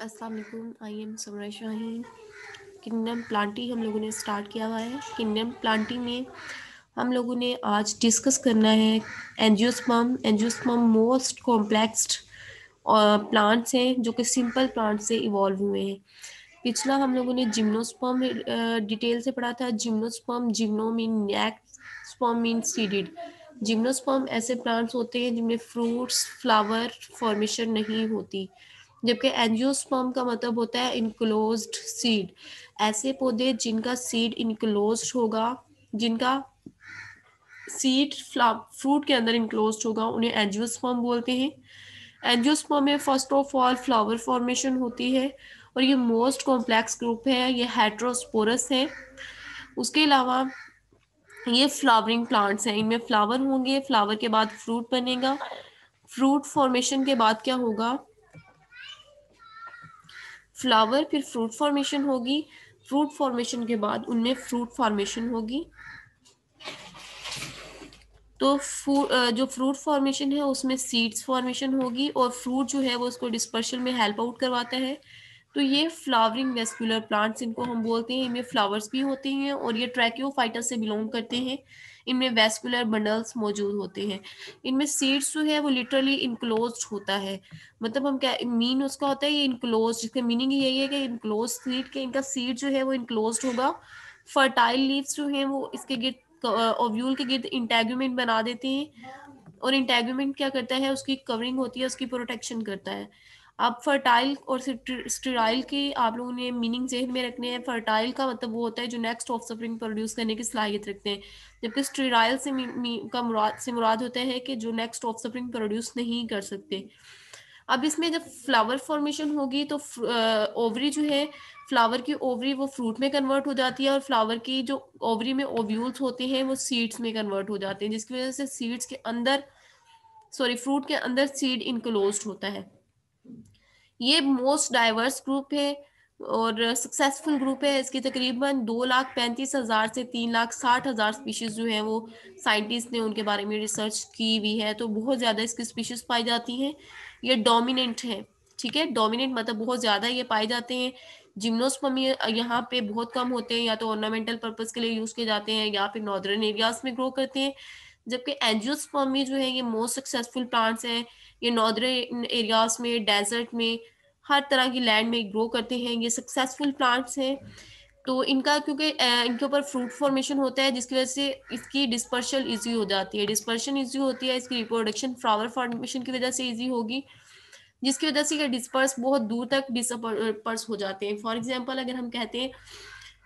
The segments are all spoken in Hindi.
वालेकुम I am Samra Shaheen kingdom Plantae हम लोगों ने स्टार्ट किया हुआ है। किंगडम प्लांटी में हम लोगों ने आज डिस्कस करना है angiosperm. Angiosperm most complex plants हैं जो कि सिंपल प्लांट से इवॉल्व हुए हैं। पिछला हम लोगों ने जिम्नोस्पर्म डिटेल से पढ़ा था। Gymnosperm gymno mean naked sperm mean seeded. Gymnosperm ऐसे प्लांट्स होते हैं जिनमें फ्रूट्स, फ्लावर फॉर्मेशन नहीं होती। जबकि एंजियोस्पर्म का मतलब होता है इनक्लोज सीड ऐसे पौधे जिनका सीड इनक्लोज होगा, जिनका सीड फ्रूट के अंदर इनक्लोज होगा, उन्हें एंजियोस्पर्म बोलते हैं। एंजियोस्पर्म में first of all flower formation होती है और ये मोस्ट कॉम्प्लेक्स ग्रुप है, ये हेट्रोस्पोरस है। उसके अलावा ये फ्लावरिंग प्लांट्स हैं, इनमें फ्लावर होंगे फ्लावर के बाद फ्रूट बनेगा। फ्रूट फॉर्मेशन के बाद क्या होगा? फ्लावर, फिर फ्रूट फॉर्मेशन होगी। फ्रूट फॉर्मेशन के बाद उनमें फ्रूट फॉर्मेशन होगी। तो जो फ्रूट फॉर्मेशन है, उसमें सीड्स फॉर्मेशन होगी और फ्रूट जो है, वो उसको डिस्पर्शन में हेल्प आउट करवाता है। तो ये फ्लावरिंग वेस्कुलर प्लांट्स इनको हम बोलते हैं, इनमें फ्लावर्स भी होते हैं और ये ट्रैक्योफाइटा से बिलोंग करते हैं। इनमें वेस्कुलर बंडल्स मौजूद होते हैं। इनमें सीड्स जो है, वो लिटरली इनक्लोज होता है। मतलब हम क्या मीन उसका होता है, ये इनक्लोज जिसका मीनिंग यही है कि इनक्लोज सीड के, इनका सीड जो है, वो इनक्लोज होगा। फर्टाइल लीव्स जो है, वो इसके गिर्द ओव्यूल के गिर्द इंटेगुमेंट बना देते हैं। और इंटेगुमेंट क्या करता है, उसकी कवरिंग होती है, उसकी प्रोटेक्शन करता है। अब फर्टाइल और स्टेराइल की आप लोगों ने मीनिंग जहन में रखने हैं। फर्टाइल का मतलब वो होता है जो नेक्स्ट ऑफ़ स्प्रिंग प्रोड्यूस करने की सलाहियत रखते हैं। जबकि स्टेराइल से का मुराद, से मुराद होता है कि जो नेक्स्ट ऑफ़ स्प्रिंग प्रोड्यूस नहीं कर सकते। अब इसमें जब फ्लावर फॉर्मेशन होगी तो ओवरी जो है फ्लावर की ओवरी वो फ्रूट में कन्वर्ट हो जाती है और फ्लावर की जो ओवरी में ओव्यूल्स होते हैं वो सीड्स में कन्वर्ट हो जाते हैं, जिसकी वजह से सीड्स के अंदर सॉरी फ्रूट के अंदर सीड इनक्लोज होता है। ये मोस्ट डाइवर्स ग्रुप है और सक्सेसफुल ग्रुप है। इसकी तकरीबन दो लाख पैंतीस हज़ार से तीन लाख साठ हज़ार स्पीशीज़ जो है वो साइंटिस्ट ने उनके बारे में रिसर्च की हुई है। तो बहुत ज़्यादा इसकी स्पीशीज़ पाई जाती हैं। ये डोमिनेंट है, ठीक है? डोमिनेंट मतलब बहुत ज़्यादा ये पाए जाते हैं। जिम्नोस्पम यहाँ पे बहुत कम होते हैं, या तो ऑर्नामेंटल पर्पज़ के लिए यूज़ किए जाते हैं, या फिर नॉर्दर्न एरियाज़ में ग्रो करते हैं। जबकि एंजियोस्पर्मी जो है, ये मोस्ट सक्सेसफुल प्लांट्स हैं। ये नॉर्दर्न एरियाज़ में डेजर्ट में, हर तरह की लैंड में ग्रो करते हैं, ये सक्सेसफुल प्लांट्स हैं। तो इनका क्योंकि इनके ऊपर फ्रूट फॉर्मेशन होता है, जिसकी वजह से इसकी डिस्पर्शन इजी हो जाती है। डिस्पर्शन इजी होती है, इसकी रिप्रोडक्शन फ्लावर फॉर्मेशन की वजह से इजी होगी, जिसकी वजह से ये डिस्पर्स बहुत दूर तक डिस्पर्स हो जाते हैं। फॉर एग्ज़ाम्पल अगर हम कहते हैं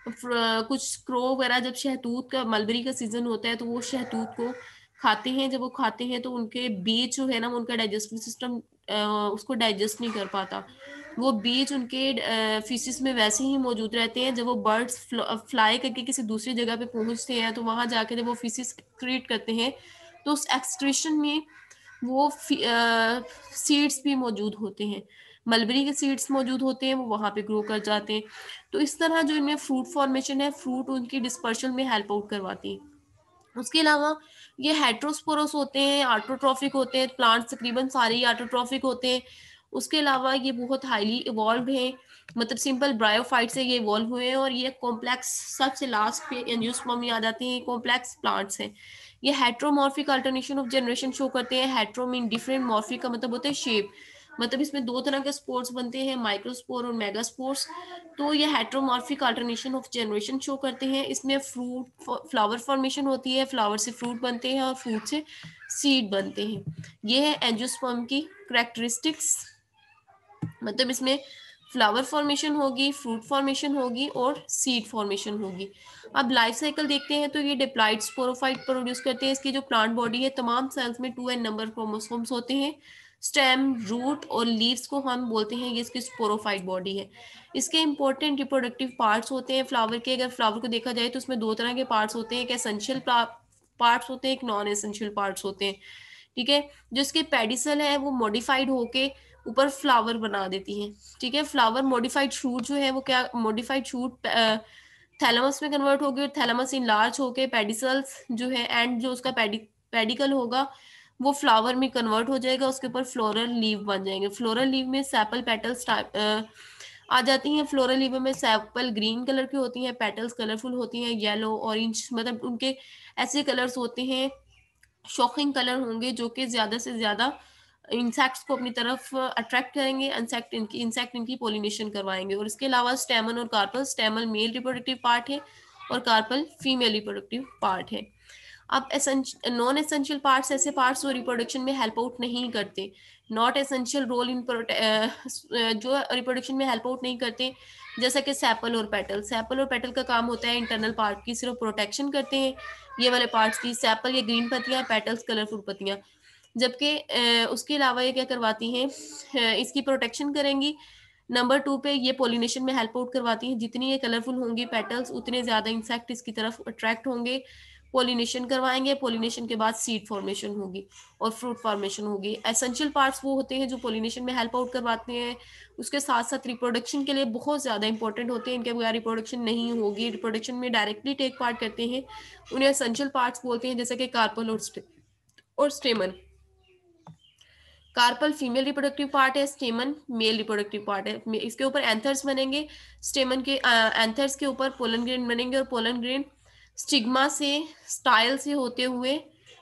कुछ क्रो वगैरह जब शहतूत का मलबरी का सीज़न होता है तो वो शहतूत को खाते हैं, जब वो खाते हैं तो उनके बीज जो है ना उनका डाइजेस्टिव सिस्टम उसको डाइजेस्ट नहीं कर पाता। वो बीज उनके फीसिस में वैसे ही मौजूद रहते हैं। जब वो बर्ड्स फ्लाई करके किसी दूसरी जगह पे पहुँचते हैं तो वहाँ जाके जब वो फीसिस क्रिएट करते हैं तो उस एक्सट्रेशन में वो सीड्स भी मौजूद होते हैं। मलबरी के सीड्स मौजूद होते हैं, वो वहाँ पे ग्रो कर जाते हैं। तो इस तरह जो इनमें फ्रूट फॉर्मेशन है फ्रूट उनकी डिस्पर्शन में हेल्प आउट करवाती है। उसके अलावा ये हेट्रोस्पोरस होते हैं आर्टोट्रॉफिक होते हैं प्लांट तकरीबन सारे ही आर्टोट्रॉफिक होते हैं। उसके अलावा ये बहुत हाईली इवॉल्व है मतलब सिंपल ब्रायोफाइट से ये इवॉल्व हुए हैं और ये कॉम्प्लेक्स सबसे लास्ट पे एंजियोस्पर्म आ जाते हैं कॉम्प्लेक्स प्लांट्स हैं। ये heteromorphic alternation of generation show करते हैं हेट्रो मीन डिफरेंट मॉर्फिक का मतलब होता है शेप मतलब इसमें दो तरह के स्पोर्ट्स बनते हैं माइक्रोस्पोर और मेगा मेगास्पोर्स तो ये heteromorphic alternation of generation show करते हैं। इसमें फ्रूट फ्लावर फॉर्मेशन होती है फ्लावर से फ्रूट बनते हैं और फ्रूट से सीड बनते हैं। ये है एंजियोस्पर्म की करेक्टरिस्टिक्स मतलब इसमें फ्लावर फॉर्मेशन होगी फ्रूट फॉर्मेशन होगी और सीड फॉर्मेशन होगी। अब लाइफ साइकिल देखते हैं तो ये डिप्लाइड स्पोरोफाइट प्रोड्यूस करते हैं। इसकी जो प्लांट बॉडी है, तमाम सेल्स में टू एन नंबर क्रोमोसोम्स होते हैं। स्टेम रूट और लीव्स को हम बोलते हैं, ये इसकी स्पोरोफाइट बॉडी है। इसके इंपॉर्टेंट रिप्रोडक्टिव पार्ट्स होते हैं फ्लावर के, अगर फ्लावर को देखा जाए तो उसमें दो तरह के पार्ट्स होते हैं, एक एसेंशियल पार्ट्स होते हैं, एक नॉन एसेंशियल पार्ट्स होते हैं, ठीक है? जो इसके पेडिसल है, वो मॉडिफाइड होके ऊपर फ्लावर बना देती हैं, ठीक है? फ्लावर मॉडिफाइड शूट जो है, वो क्या मॉडिफाइड शूट थैलमस में कन्वर्ट होगी और थैलमस इन लार्ज होके पेडिसल्स जो है एंड जो उसका पेडिकल होगा वो फ्लावर में कन्वर्ट हो जाएगा, उसके ऊपर फ्लोरल लीव बन जाएँगे। फ्लोरल लीव में सैपल पेटल्स आ जाती हैं। फ्लोरल लीव में सैपल ग्रीन कलर की होती हैं, पेटल्स कलरफुल होती हैं, येलो, ऑरेंज मतलब उनके ऐसे कलर्स होते हैं, शॉकिंग कलर होंगे जो कि ज़्यादा से ज़्यादा इंसेक्ट्स को अपनी तरफ़ अट्रैक्ट करेंगे, इंसेक्ट इनकी इंसेक्ट इनकी पोलिनेशन करवाएँगे। और इसके अलावा स्टेमन और carpel, stamen male reproductive part है और कार्पल फीमेल रिप्रोडक्टिव पार्ट है। अब नॉन एसेंशियल पार्ट्स ऐसे पार्ट्स जो रिप्रोडक्शन में हेल्प आउट नहीं करते। नॉट एसेंशियल रोल इन जो रिप्रोडक्शन में हेल्प आउट नहीं करते, जैसा कि सैपल और पेटल सैपल और पेटल का काम होता है इंटरनल पार्ट की सिर्फ़ प्रोटेक्शन करते हैं। ये वाले पार्ट्स की सैपल या ग्रीन पत्तियाँ पेटल्स कलरफुल पत्तियाँ। जबकि उसके अलावा ये क्या करवाती हैं इसकी प्रोटेक्शन करेंगी। नंबर टू पे ये पोलिनेशन में हेल्प आउट करवाती हैं। जितनी ये कलरफुल होंगी पेटल्स उतने ज़्यादा इंसेक्ट इसकी तरफ़ अट्रैक्ट होंगे। पोलिनेशन करवाएँगे पोलिनेशन के बाद सीड फॉर्मेशन होगी और फ्रूट फॉर्मेशन होगी। एसेंशियल पार्ट्स वो होते हैं जो पोलिनेशन में हेल्प आउट करवाते हैं। उसके साथ साथ रिप्रोडक्शन के लिए बहुत ज़्यादा इंपॉर्टेंट होते हैं। इनके बगैर रिप्रोडक्शन नहीं होगी। रिप्रोडक्शन में डायरेक्टली टेक पार्ट करते हैं। उन्हें एसेंशियल पार्ट्स बोलते हैं, जैसे कि कार्पल और और stamen carpel female reproductive part है स्टेमन मेल रिप्रोडक्टिव पार्ट है। इसके ऊपर एंथर्स बनेंगे। स्टेमन के एंथर्स के ऊपर पोलन ग्रेन बनेंगे और पोलन ग्रेन स्टिग्मा से, स्टाइल से होते हुए,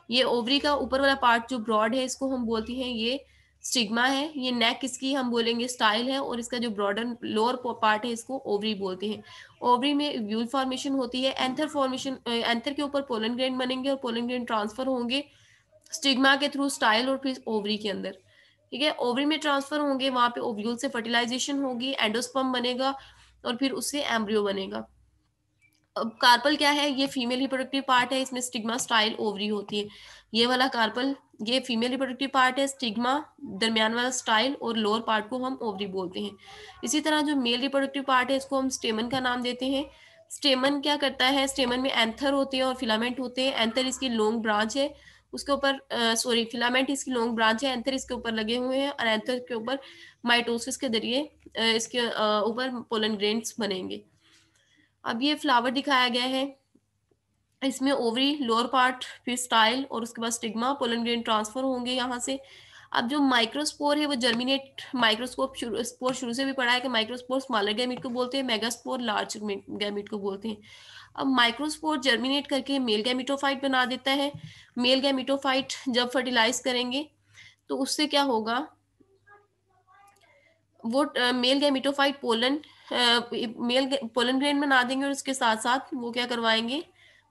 ये ओवरी का ऊपर वाला पार्ट जो ब्रॉड है, इसको हम बोलते हैं, ये स्टिग्मा है, ये नेक इसकी हम बोलेंगे स्टाइल है, और इसका जो ब्रॉडर लोअर पार्ट है, इसको ओवरी बोलते हैं। ओवरी में व्यूल फॉर्मेशन होती है एंथर फॉर्मेशन एंथर के ऊपर पोलन ग्रेन बनेंगे, और पोलन ग्रेन ट्रांसफ़र होंगे स्टिग्मा के थ्रू स्टाइल और फिर ओवरी के अंदर। ठीक है? ओवरी में ट्रांसफ़र होंगे, वहाँ पे ओव्यूल से फर्टिलाइजेशन होगी एंडोस्पम बनेगा, और फिर उससे एम्ब्रियो बनेगा। अब कार्पल क्या है? ये फीमेल रिप्रोडक्टिव पार्ट है, इसमें स्टिग्मा स्टाइल ओवरी होती है। ये वाला कार्पल ये फीमेल रिप्रोडक्टिव पार्ट है स्टिग्मा दरमियान वाला स्टाइल और लोअर पार्ट को हम ओवरी बोलते हैं। इसी तरह जो मेल रिप्रोडक्टिव पार्ट है, इसको हम स्टेमन का नाम देते हैं। स्टेमन क्या करता है? स्टेमन में एंथर होते हैं और फिलामेंट होते हैं। एंथर इसकी लॉन्ग ब्रांच है, उसके ऊपर सॉरी फिलामेंट इसकी लॉन्ग ब्रांच है एंथर इसके ऊपर लगे हुए हैं और एंथर के ऊपर माइटोसिस के ज़रिए इसके ऊपर पोलन ग्रेन्स बनेंगे। अब ये फ्लावर दिखाया गया है। इसमें ओवरी लोअर पार्ट फिर स्टाइल और उसके बाद स्टिग्मा पोलन ग्रेन ट्रांसफ़र होंगे यहाँ से। अब जो माइक्रोस्पोर है वो जर्मिनेट माइक्रोस्कोप स्पोर शुरू से भी पढ़ा है कि माइक्रोस्पोर स्मॉलर गैमिट को बोलते हैं मेगास्पोर लार्ज गैमिट को बोलते हैं। अब माइक्रोस्पोर जर्मिनेट करके मेल गैमिटोफाइट बना देता है। मेल गैमिटोफाइट जब फर्टिलाइज करेंगे तो उससे क्या होगा? वो male gametophyte pollen male pollen grain बना देंगे और उसके साथ साथ वो क्या करवाएँगे?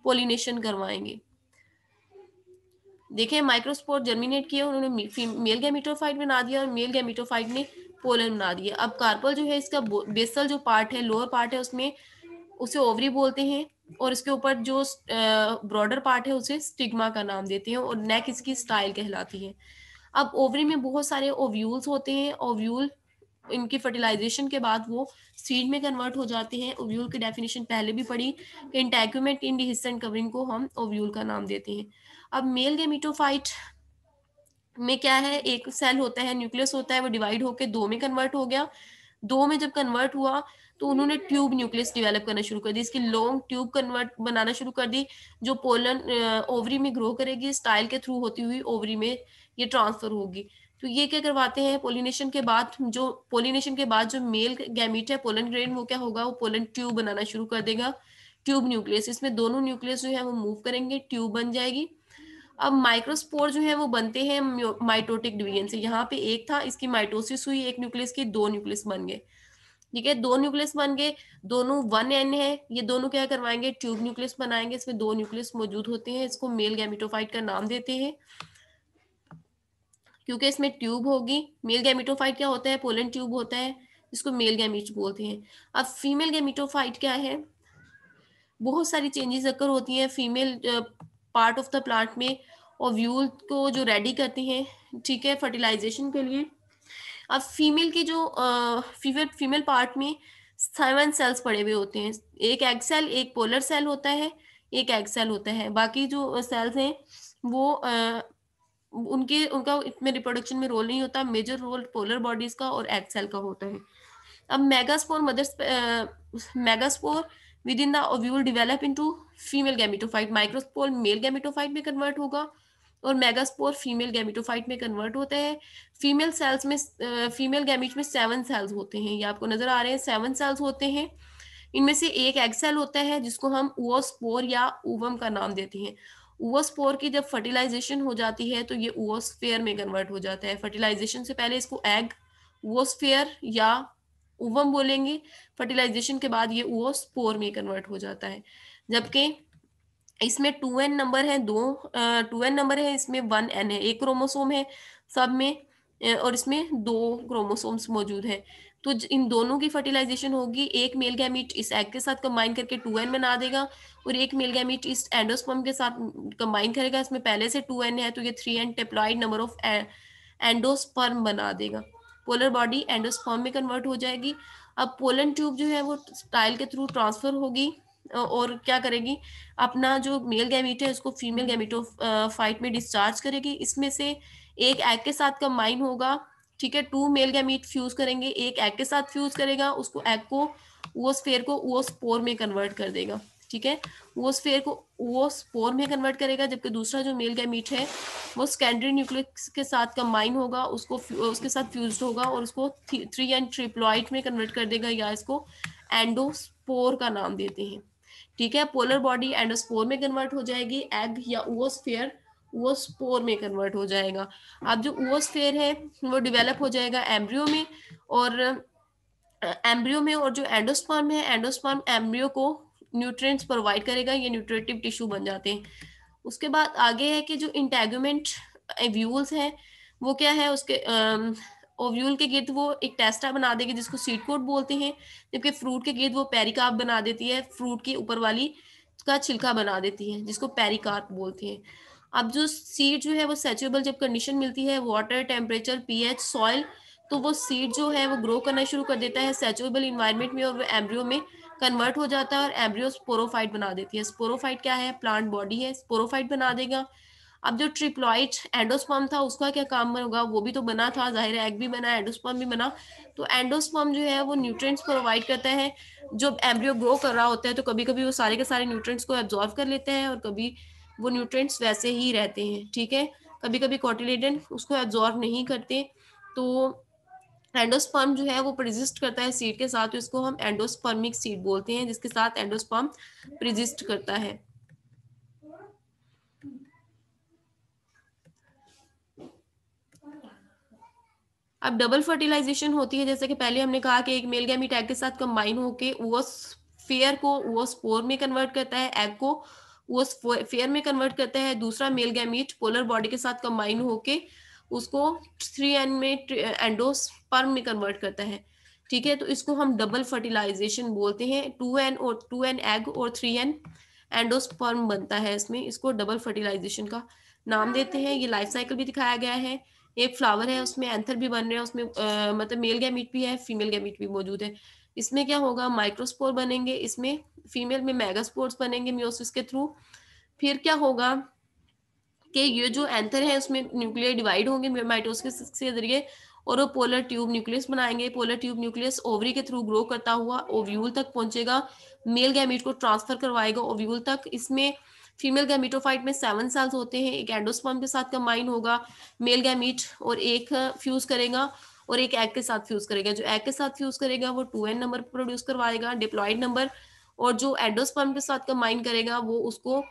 पोलिनेशन करवाएँगे। देखिए माइक्रोस्पोर जर्मिनेट किया, उन्होंने मेल गैमिटोफाइट बना दिया और मेल गैमिटोफाइट ने पोलन बना दिया। अब कार्पल जो है, इसका बेसल जो पार्ट है लोअर पार्ट है, उसमें उसे ओवरी बोलते हैं और इसके ऊपर जो ब्रॉडर पार्ट है, उसे स्टिग्मा का नाम देते हैं और नेक इसकी स्टाइल कहलाती है। अब ओवरी में बहुत सारे ओव्यूल्स होते हैं ओव्यूल इनकी फर्टिलाइजेशन के बाद वो सीड में कन्वर्ट हो जाते हैं। ओव्यूल की डेफिनेशन पहले भी पढ़ी, कि इंटैक्यूमेंट इन डिहिसेंट कवरिंग को हम ओव्यूल का नाम देते हैं। अब मेल गेमिटोफाइट में क्या है? एक सेल होता है न्यूक्लियस होता है, वो डिवाइड होकर दो में कन्वर्ट हो गया। दो में जब कन्वर्ट हुआ तो उन्होंने ट्यूब न्यूक्लियस डेवलप करना शुरू कर दी। इसकी लॉन्ग ट्यूब कन्वर्ट बनाना शुरू कर दी, जो पोलन ओवरी में ग्रो करेगी स्टाइल के थ्रू होती हुई ओवरी में ये ट्रांसफ़र होगी। तो ये क्या करवाते हैं? पोलिनेशन के बाद जो पोलिनेशन के बाद जो मेल गैमिट है पोलन ग्रेन वो क्या होगा? वो पोलन ट्यूब बनाना शुरू कर देगा। ट्यूब न्यूक्लियस इसमें दोनों न्यूक्लियस जो है वो मूव करेंगे ट्यूब बन जाएगी। अब माइक्रोस्पोर जो है वो बनते हैं माइटोटिक डिवीज़न से। यहाँ पे एक था, इसकी माइटोसिस हुई, एक न्यूक्लियस की, दो न्यूक्लियस बन गए। ठीक है? दो न्यूक्लियस बन गए, दोनों वन एन है, ये दोनों क्या करवाएँगे? ट्यूब न्यूक्लियस बनाएँगे, इसमें दो न्यूक्लियस मौजूद होते हैं, इसको मेल गैमिटोफाइट का नाम देते हैं। क्योंकि इसमें ट्यूब होगी, मेल गैमिटोफाइट क्या होता है? पोलन ट्यूब होता है इसको मेल गैमिट बोलते हैं। अब फीमेल गैमिटोफाइट क्या है? बहुत सारी चेंजेस अक्कर होती हैं female part of the plant में, और व्यूल को जो रेडी करती हैं, ठीक है फर्टिलाइजेशन के लिए। अब फीमेल की जो फीमेल फीमेल पार्ट में सेवन सेल्स पड़े हुए होते हैं। एक एग सेल एक पोलर सेल होता है, एक एग सेल होता है। बाकी जो सेल्स हैं, वो उनके, उनका इसमें रिप्रोडक्शन में रोल नहीं होता मेजर रोल पोलर बॉडीज का और एग सेल का होता है। अब megaspore mother megaspore within the ovule develop into female gametophyte microspore male gametophyte में कन्वर्ट होगा और मेगास्पोर फीमेल गैमिटोफाइट में कन्वर्ट होता है। फीमेल सेल्स में फीमेल गैमिट में सेवन सेल्स होते हैं। ये आपको नज़र आ रहे हैं सेवन सेल्स होते हैं। इनमें से एक एग सेल होता है, जिसको हम ओस्पोर या ओवम का नाम देते हैं। ओवोस्पोर की जब फर्टिलाइजेशन हो जाती है तो ये ओवोस्फेयर में कन्वर्ट हो जाता है। फर्टिलाइजेशन से पहले इसको एग ओवोस्फेयर या उवम बोलेंगे। फर्टिलाइजेशन के बाद ये ओवोस्पोर में कन्वर्ट हो जाता है। जबकि इसमें टू एन नंबर है, दो टू एन नंबर है, इसमें वन एन है। एक क्रोमोसोम है सब में और इसमें दो क्रोमोसोम्स मौजूद हैं। तो इन दोनों की फर्टिलाइजेशन होगी। एक मेल गैमीट इस एग के साथ कंबाइन करके टू एन बना देगा और एक मेल गैमीट इस एंडोस्पर्म के साथ कंबाइन करेगा। इसमें पहले से टू एन है तो ये three n triploid number of endosperm बना देगा। पोलर बॉडी एंडोस्पर्म में कन्वर्ट हो जाएगी। अब पोलन ट्यूब जो है वो स्टाइल के थ्रू ट्रांसफ़र होगी और क्या करेगी? अपना जो मेल गैमीट है उसको फीमेल गैमीटो फाइट में डिस्चार्ज करेगी। इसमें से एक एग के साथ कंबाइन होगा। ठीक है टू मेल गैमीट फ्यूज करेंगे, एक एग के साथ फ्यूज करेगा, उसको एग को, वो स्फेयर को, वो स्पोर में कन्वर्ट कर देगा, ठीक है? वो स्फेयर को, वो स्पोर में कन्वर्ट करेगा, जबकि दूसरा जो मेल गैमीट है, वो स्कैंड्री न्यूक्लियस के साथ कंबाइन होगा, उसको उसके साथ फ्यूज होगा और उसको थ्री एंड ट्रिप्लॉइट में कन्वर्ट कर देगा या इसको एंडोस्पोर का नाम देते हैं, ठीक है? पोलर बॉडी एंडोस्पोर में कन्वर्ट हो जाएगी एग या ओस्फेयर वो स्पोर में कन्वर्ट हो जाएगा। अब जो ओस्फेयर है, वो डिवेलप हो जाएगा एम्ब्रियो में और एम्ब्रियो में और जो एंडोस्पर्म है एंडोस्पर्म एम्ब्रियो को न्यूट्रिएंट्स प्रोवाइड करेगा, ये न्यूट्रेटिव टिश्यू बन जाते हैं। उसके बाद आगे है कि जो इंटेगुमेंट एव्यूल्स हैं, वो क्या है, उसके ओव्यूल के गिर्द वो एक टेस्टा बना देगी, जिसको सीड कोट बोलते हैं, जबकि फ्रूट के गिर्द वो पेरिकाप बना देती है फ्रूट की ऊपर वाली का छिलका बना देती है, जिसको पेरिकार्प बोलते हैं। अब जो सीड जो है वो सेचुएबल जब कंडीशन मिलती है वाटर टेम्परेचर पीएच सॉइल तो वो सीड जो है वो ग्रो करना शुरू कर देता है सेचुएबल इन्वायरमेंट में और वो एम्ब्रियो में कन्वर्ट हो जाता है और एम्ब्रियो स्पोरोफाइट बना देती है। स्पोरोफाइट क्या है? प्लांट बॉडी है स्पोरोफाइट बना देगा। अब जो ट्रिप्लॉइट एंडोस्पर्म था, उसका क्या काम होगा? वो भी तो बना था, ज़ाहिर एग भी बना एंडोस्पर्म भी बना। तो एंडोस्पर्म जो है वो न्यूट्रिएंट्स प्रोवाइड करता है। जब एम्ब्रियो ग्रो कर रहा होता है तो कभी कभी वो सारे के सारे न्यूट्रिएंट्स को एब्जॉर्व कर लेते हैं और कभी वो न्यूट्रिएंट्स वैसे ही रहते हैं, ठीक है? कभी कभी कॉटिलेडन उसको एब्जॉर्व नहीं करते तो एंडोस्पर्म जो है वो प्रिजिस्ट करता है सीड के साथ, इसको हम एंडोस्पर्मिक सीड बोलते हैं, जिसके साथ एंडोस्पर्म प्रिजिस्ट करता है। अब डबल फर्टिलाइजेशन होती है, जैसे कि पहले हमने कहा कि एक मेल गैमीट एग के साथ कंबाइन होके, वो फेयर को, वो स्पोर में कन्वर्ट करता है एग को वो फेयर में कन्वर्ट करता है दूसरा मेल गैमीट पोलर बॉडी के साथ कंबाइन होके उसको थ्री एन में एंडोस्पर्म में कन्वर्ट करता है। ठीक है तो इसको हम डबल फर्टिलाइजेशन बोलते हैं। टू एन और टू एन एग और थ्री एन एंडोस्पर्म बनता है इसमें। इसको डबल फर्टिलाइजेशन का नाम देते हैं। ये लाइफ साइकिल भी दिखाया गया है। एक फ्लावर है उसमें एंथर भी बन रहे हैं उसमें आ, मतलब मेल गैमीट भी है फीमेल गैमीट भी मौजूद है। इसमें क्या होगा? माइक्रोस्पोर बनेंगे इसमें फीमेल में मेगास्पोर्स बनेंगे मियोसिस के थ्रू फिर क्या होगा कि ये जो एंथर है, उसमें न्यूक्लियर डिवाइड होंगे माइटोसिस के ज़रिए और वो पोलर ट्यूब न्यूक्लियस बनाएँगे। पोलर ट्यूब न्यूक्लियस ओवरी के थ्रू ग्रो करता हुआ ओव्यूल तक पहुंचेगा। मेल गैमीट को ट्रांसफ़र करवाएगा ओव्यूल तक। इसमें फीमेल गैमिटोफाइट में सेवन सेल्स होते हैं। एक एंडोस्पर्म के साथ कंबाइन होगा। मेल गैमीट और एक फ्यूज करेगा। और एक एग के साथ फ्यूज करेगा। जो एग के साथ फ्यूज करेगा, वो टू नंबर प्रोड्यूस करवाएगा डिप्लॉइड नंबर और जो एंडोस्पर्म के साथ कंबाइन करेगा, वो उसको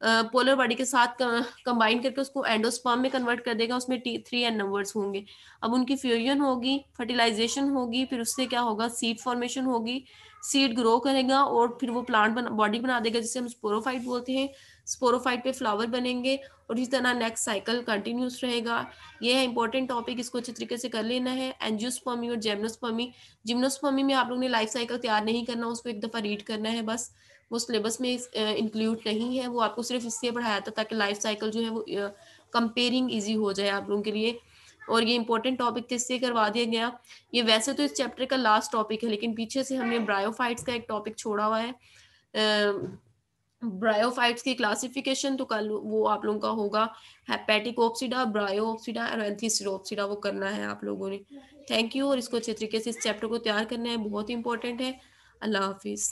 पोलर बॉडी के साथ कंबाइन करके उसको एंडोस्पर्म में कन्वर्ट कर देगा, उसमें थ्री एन नंबर्स होंगे। अब उनकी फ्यूजन होगी फर्टिलाइजेशन होगी, फिर उससे क्या होगा सीड फॉर्मेशन होगी सीड ग्रो करेगा, और फिर वो प्लांट बॉडी बना देगा, जिसे हम स्पोरोफाइट बोलते हैं। स्पोरोफाइट पे फ्लावर बनेंगे और इस तरह नेक्स्ट साइकिल कंटिन्यूस रहेगा। ये है इंपॉर्टेंट टॉपिक इसको अच्छे तरीके से कर लेना है। एंजियोस्पर्मी और जेमनोस्पर्मी जिम्नोस्पर्मी में आप लोगों ने लाइफ साइकिल तैयार नहीं करना, उसको एक दफ़ा रीड करना है बस। वो सिलेबस में इंक्लूड नहीं है। वो आपको सिर्फ़ इसलिए पढ़ाया था ताकि लाइफ साइकिल जो है वो कंपेयरिंग ईजी हो जाए आप लोगों के लिए। और ये इंपॉर्टेंट टॉपिक इससे करवा दिया गया। ये वैसे तो इस चैप्टर का लास्ट टॉपिक है, लेकिन पीछे से हमने ब्रायोफाइट्स का एक टॉपिक छोड़ा हुआ है। ब्रायोफाइट्स की क्लासिफिकेशन तो कल वो आप लोगों का होगा। हैपेटिक ब्रायो ऑप्सीडा और एंथीसिडोप्सिडा वो करना है आप लोगों ने। थैंक यू और इसको अच्छे तरीके से इस चैप्टर को तैयार करना है, बहुत इंपॉर्टेंट है। अल्लाह हाफिज़।